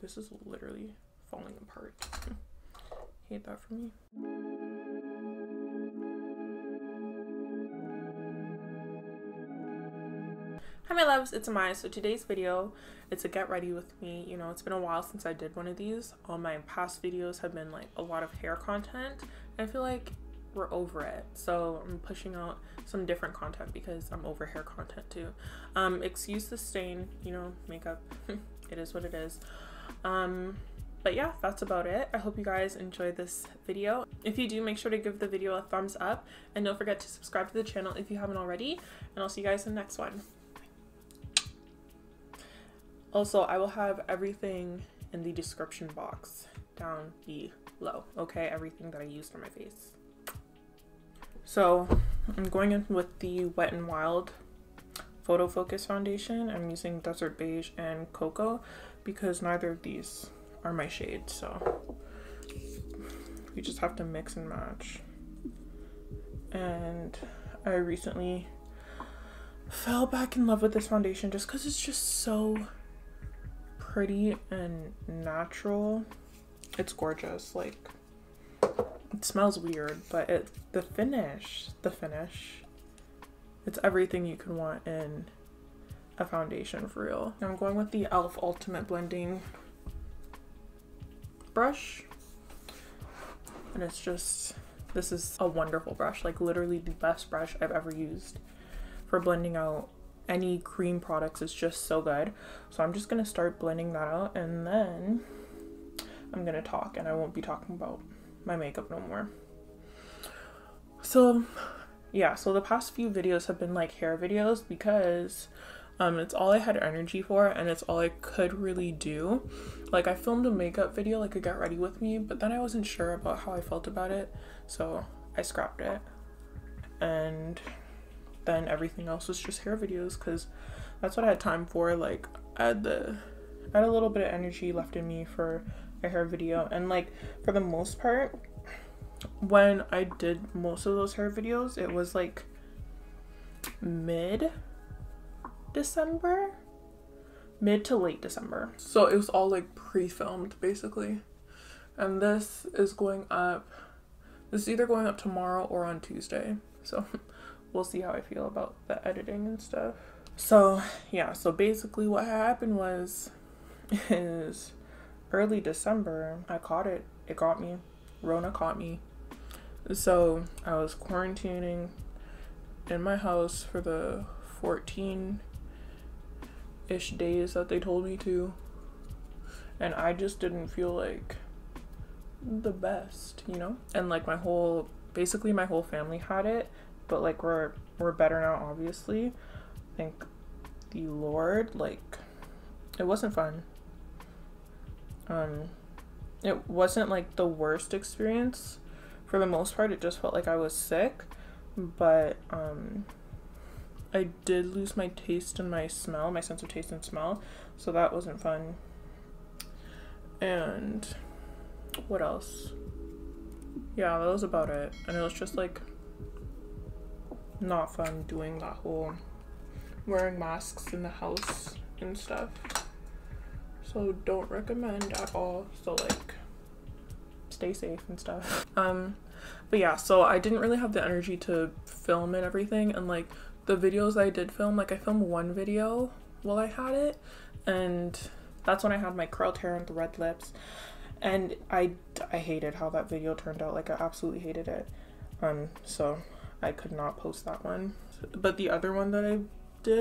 This is literally falling apart. Hate that for me. Hi my loves, it's Amaya. So today's video, it's a get ready with me. You know, it's been a while since I did one of these. All my past videos have been like a lot of hair content. I feel like we're over it. So I'm pushing out some different content because I'm over hair content too. Um, excuse the stain, you know, makeup. it is what it is. Um, but yeah, that's about it. I hope you guys enjoyed this video. If you do, make sure to give the video a thumbs up and don't forget to subscribe to the channel if you haven't already. And I'll see you guys in the next one. Also, I will have everything in the description box down below, okay? Everything that I used for my face. So, I'm going in with the Wet n Wild Photo Focus Foundation. I'm using Desert Beige and Cocoa because neither of these are my shades, so we just have to mix and match. And I recently fell back in love with this foundation just because it's just so pretty and natural. It's gorgeous. Like it smells weird, but it the finish, the finish. It's everything you can want in a foundation for real. I'm going with the e.l.f. Ultimate Blending brush. And it's just this is a wonderful brush, like literally the best brush I've ever used for blending out any cream products is just so good. So I'm just gonna start blending that out and then I'm gonna talk and I won't be talking about my makeup no more. So yeah, so the past few videos have been like hair videos because um, it's all I had energy for and it's all I could really do. Like I filmed a makeup video like a get ready with me, but then I wasn't sure about how I felt about it. So I scrapped it. And then everything else was just hair videos because that's what I had time for. Like I had the I had a little bit of energy left in me for a hair video and like for the most part when I did most of those hair videos it was like mid December mid to late December so it was all like pre-filmed basically and this is going up this is either going up tomorrow or on Tuesday so we'll see how I feel about the editing and stuff. So yeah, so basically what happened was is early December I caught it. It got me. Rona caught me. So I was quarantining in my house for the 14 ish days that they told me to. And I just didn't feel like the best, you know? And like my whole basically my whole family had it but like we're we're better now obviously thank the lord like it wasn't fun um it wasn't like the worst experience for the most part it just felt like i was sick but um i did lose my taste and my smell my sense of taste and smell so that wasn't fun and what else yeah that was about it and it was just like not fun doing that whole wearing masks in the house and stuff. So don't recommend at all. So like stay safe and stuff. Um but yeah, so I didn't really have the energy to film and everything and like the videos I did film, like I filmed one video while I had it and that's when I had my curled hair and the red lips and I I hated how that video turned out. Like I absolutely hated it. Um so I could not post that one. But the other one that I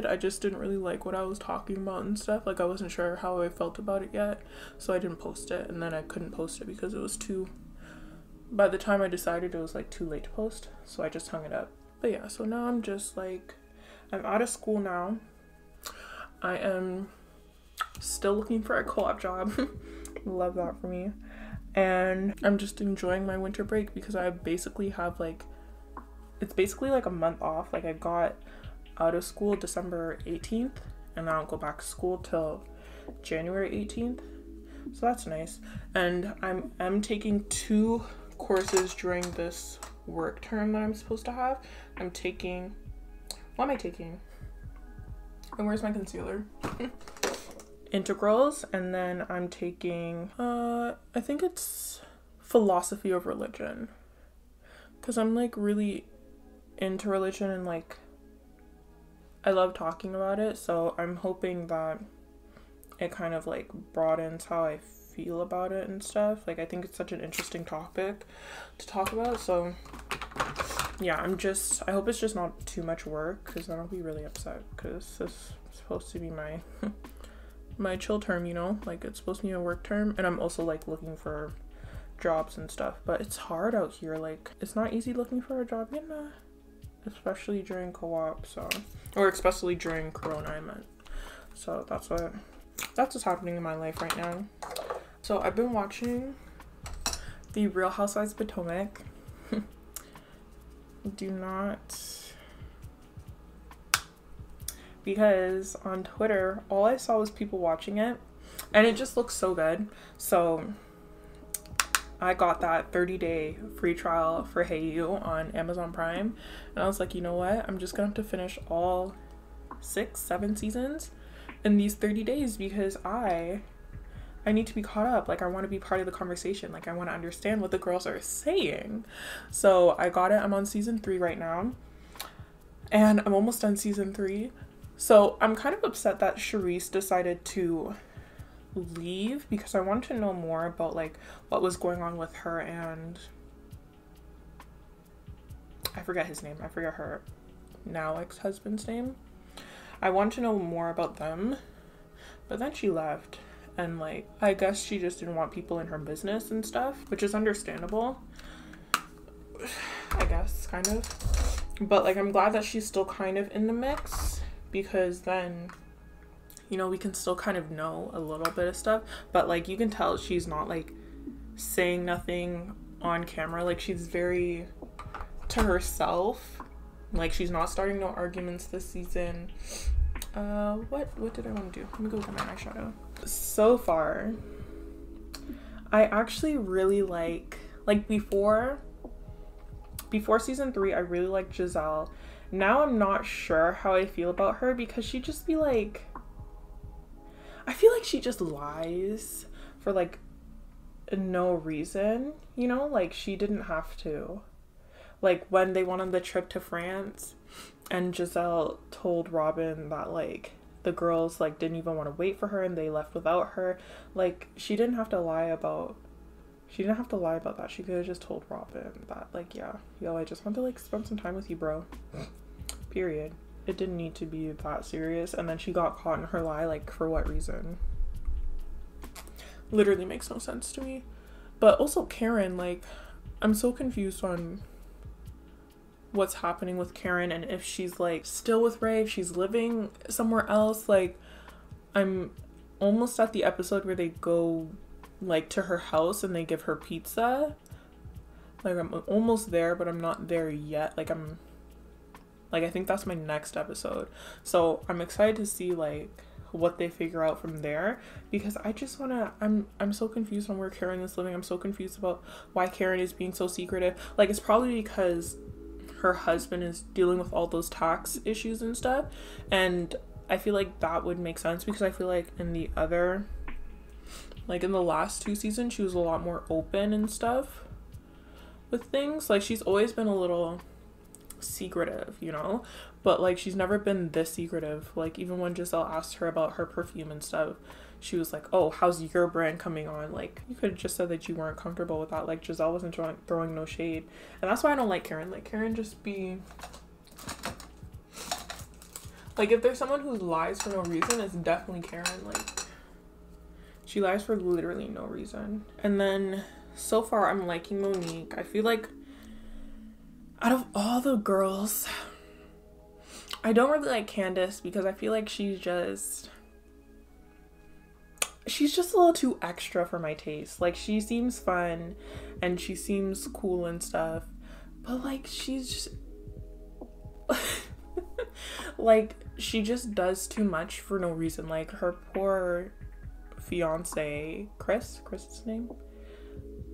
I just didn't really like what I was talking about and stuff. Like I wasn't sure how I felt about it yet, so I didn't post it. And then I couldn't post it because it was too. By the time I decided, it was like too late to post, so I just hung it up. But yeah, so now I'm just like, I'm out of school now. I am still looking for a co-op job. Love that for me. And I'm just enjoying my winter break because I basically have like it's basically like a month off. Like I got out of school December 18th and I don't go back to school till January 18th. So that's nice. And I'm I'm taking two courses during this work term that I'm supposed to have. I'm taking what am I taking? And where's my concealer? integrals and then I'm taking uh I think it's philosophy of religion cuz I'm like really into religion and like I love talking about it, so I'm hoping that it kind of like broadens how I feel about it and stuff. Like I think it's such an interesting topic to talk about, so yeah, I'm just I hope it's just not too much work cuz then I'll be really upset cuz this is supposed to be my my chill term, you know? Like it's supposed to be a work term and I'm also like looking for jobs and stuff, but it's hard out here. Like it's not easy looking for a job, you know? Especially during co-op, so or especially during corona I meant. So that's what that's what's happening in my life right now. So I've been watching the Real Housewives of Potomac. Do not because on Twitter, all I saw was people watching it and it just looks so good. So I got that 30 day free trial for Hayu on Amazon Prime. And I was like, you know what? I'm just gonna have to finish all six, seven seasons in these 30 days because I I need to be caught up. Like I want to be part of the conversation. Like I want to understand what the girls are saying. So I got it. I'm on season three right now. And I'm almost done season three. So I'm kind of upset that Charrisse decided to leave because I wanted to know more about like what was going on with her and I forget his name. I forget her now ex-husband's name. I wanted to know more about them. But then she left and like I guess she just didn't want people in her business and stuff, which is understandable. I guess kind of. But like I'm glad that she's still kind of in the mix because then you know we can still kind of know a little bit of stuff but like you can tell she's not like saying nothing on camera. Like she's very to herself. Like she's not starting no arguments this season. Uh what what did i want to do? Let me go look my eyeshadow. So far i actually really like like before before season three i really liked Gizelle. now I'm not sure how I feel about her because she just be like I feel like she just lies for like no reason, you know? Like she didn't have to. Like when they went on the trip to France and Gizelle told Robyn that like the girls like didn't even want to wait for her and they left without her. Like she didn't have to lie about she didn't have to lie about that. She could have just told Robyn that, like, yeah, yo, I just want to like spend some time with you, bro. Period. It didn't need to be that serious. And then she got caught in her lie, like, for what reason? Literally makes no sense to me. But also, Karen, like, I'm so confused on what's happening with Karen and if she's like still with Ray, if she's living somewhere else. Like, I'm almost at the episode where they go like to her house and they give her pizza. Like I'm almost there, but I'm not there yet. Like I'm like I think that's my next episode. So I'm excited to see like what they figure out from there because I just want to I'm I'm so confused on where Karen is living. I'm so confused about why Karen is being so secretive. Like it's probably because her husband is dealing with all those tax issues and stuff and I feel like that would make sense because I feel like in the other like in the last two seasons, she was a lot more open and stuff with things. Like she's always been a little secretive, you know? But like she's never been this secretive. Like even when Gizelle asked her about her perfume and stuff, she was like, "Oh, how's your brand coming on?" Like you could have just said that you weren't comfortable with that. Like Gizelle wasn't throwing, throwing no shade, and that's why I don't like Karen. Like Karen just be like if there's someone who lies for no reason, it's definitely Karen. Like she lies for literally no reason. And then so far, I'm liking Monique. I feel like out of all the girls, I don't really like Candace because I feel like she's just. She's just a little too extra for my taste. Like, she seems fun and she seems cool and stuff, but like, she's just. like, she just does too much for no reason. Like, her poor fiance, Chris, Chris's name.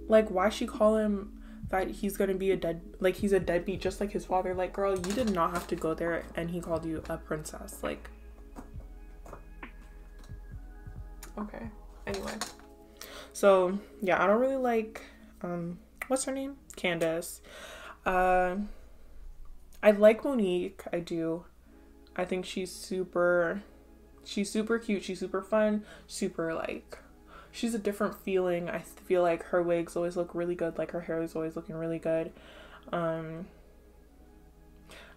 Like, why she call him that he's gonna be a dead, like he's a deadbeat, just like his father. Like, girl, you did not have to go there, and he called you a princess. Like, Okay. Anyway. So yeah, I don't really like um what's her name? Candace. Uh I like Monique, I do. I think she's super she's super cute, she's super fun, super like she's a different feeling. I feel like her wigs always look really good, like her hair is always looking really good. Um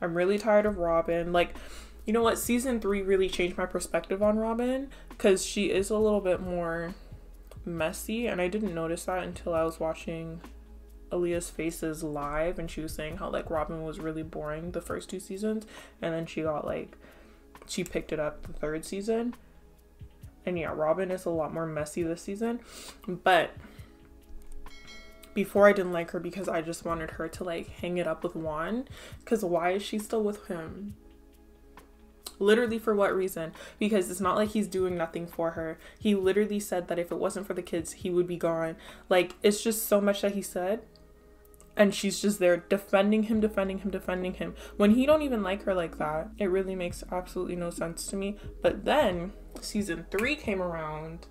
I'm really tired of Robyn. Like you know what? Season 3 really changed my perspective on Robyn cuz she is a little bit more messy and I didn't notice that until I was watching Aaliyah's Faces live and she was saying how like Robyn was really boring the first two seasons and then she got like she picked it up the third season. And yeah, Robyn is a lot more messy this season. But before I didn't like her because I just wanted her to like hang it up with Juan. Because why is she still with him? Literally, for what reason? Because it's not like he's doing nothing for her. He literally said that if it wasn't for the kids, he would be gone. Like, it's just so much that he said. And she's just there defending him, defending him, defending him. When he don't even like her like that, it really makes absolutely no sense to me. But then season three came around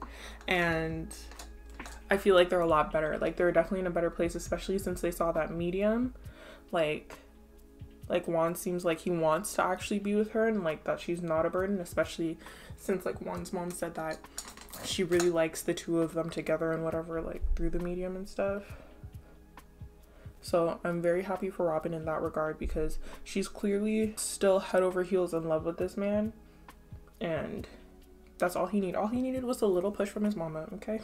and I feel like they're a lot better. Like they're definitely in a better place, especially since they saw that medium. Like like Juan seems like he wants to actually be with her and like that she's not a burden, especially since like Juan's mom said that she really likes the two of them together and whatever, like through the medium and stuff. So I'm very happy for Robyn in that regard because she's clearly still head over heels in love with this man. And that's all he needed. All he needed was a little push from his mama, okay?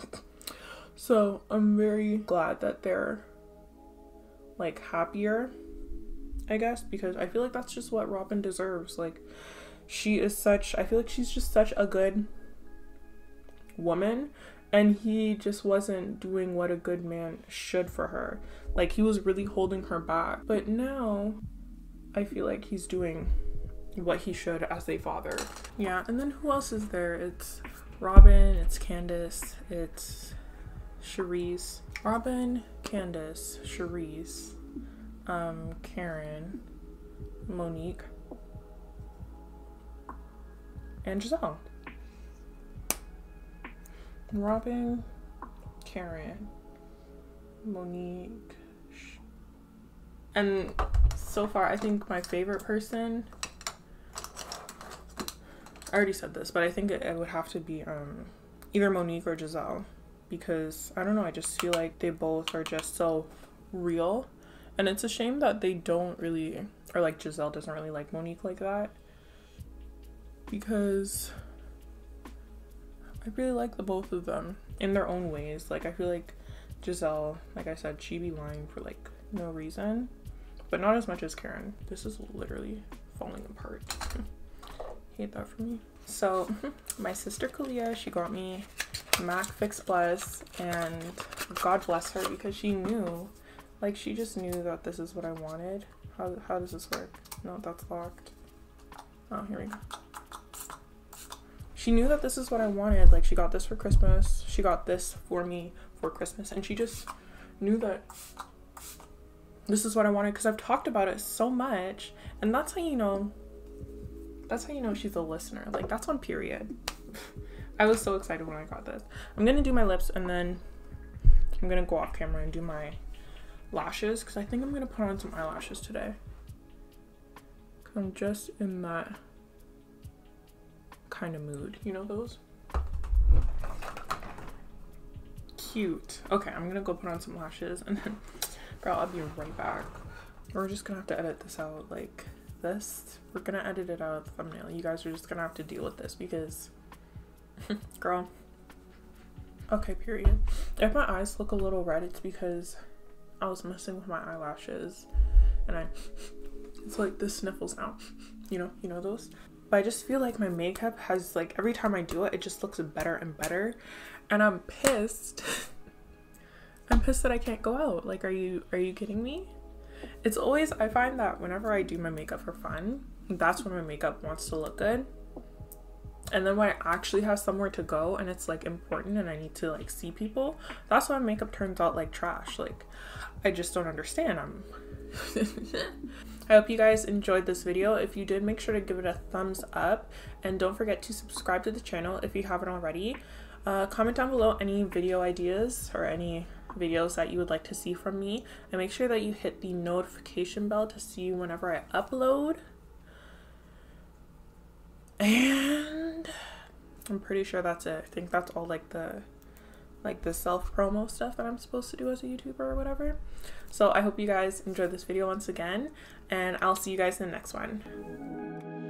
So I'm very glad that they're like happier I guess, because I feel like that's just what Robyn deserves. Like, she is such, I feel like she's just such a good woman, and he just wasn't doing what a good man should for her. Like, he was really holding her back. But now, I feel like he's doing what he should as a father. Yeah, and then who else is there? It's Robyn, it's Candace, it's Charrisse. Robyn, Candace, Charrisse, um, Karen, Monique, and Gizelle. Robyn, Karen, Monique, and so far, I think my favorite person. I already said this, but I think it, it would have to be um, either Monique or Gizelle because I don't know. I just feel like they both are just so real and it's a shame that they don't really, or like Gizelle doesn't really like Monique like that. Because I really like the both of them in their own ways. Like, I feel like Gizelle, like I said, she be lying for like no reason, but not as much as Karen. This is literally falling apart. That for me. So, mm-hmm. my sister Kalia, she got me MAC Fix Plus, and God bless her because she knew like she just knew that this is what I wanted. How, how does this work? No, that's locked. Oh, here we go. She knew that this is what I wanted. Like she got this for Christmas. She got this for me for Christmas. And she just knew that this is what I wanted because I've talked about it so much. And that's how you know that's how you know she's a listener. Like that's on period. I was so excited when I got this. I'm gonna do my lips and then I'm gonna go off camera and do my lashes because I think I'm gonna put on some eyelashes today. I'm just in that kind of mood. You know those? Cute. Okay, I'm gonna go put on some lashes and then girl, I'll be right back. We're just gonna have to edit this out like this. We're gonna edit it out of the thumbnail. You guys are just gonna have to deal with this because girl. Okay, period. If my eyes look a little red, it's because I was messing with my eyelashes and I it's like the sniffles now. You know, you know those? But I just feel like my makeup has like every time I do it, it just looks better and better. And I'm pissed. I'm pissed that I can't go out. Like are you are you kidding me? It's always I find that whenever I do my makeup for fun, that's when my makeup wants to look good. And then when I actually have somewhere to go and it's like important and I need to like see people, that's when makeup turns out like trash. Like I just don't understand. I'm I hope you guys enjoyed this video. If you did, make sure to give it a thumbs up and don't forget to subscribe to the channel if you haven't already. Uh, comment down below any video ideas or any videos that you would like to see from me and make sure that you hit the notification bell to see whenever I upload. And I'm pretty sure that's it. I think that's all like the like the self promo stuff that I'm supposed to do as a YouTuber or whatever. So I hope you guys enjoyed this video once again and I'll see you guys in the next one.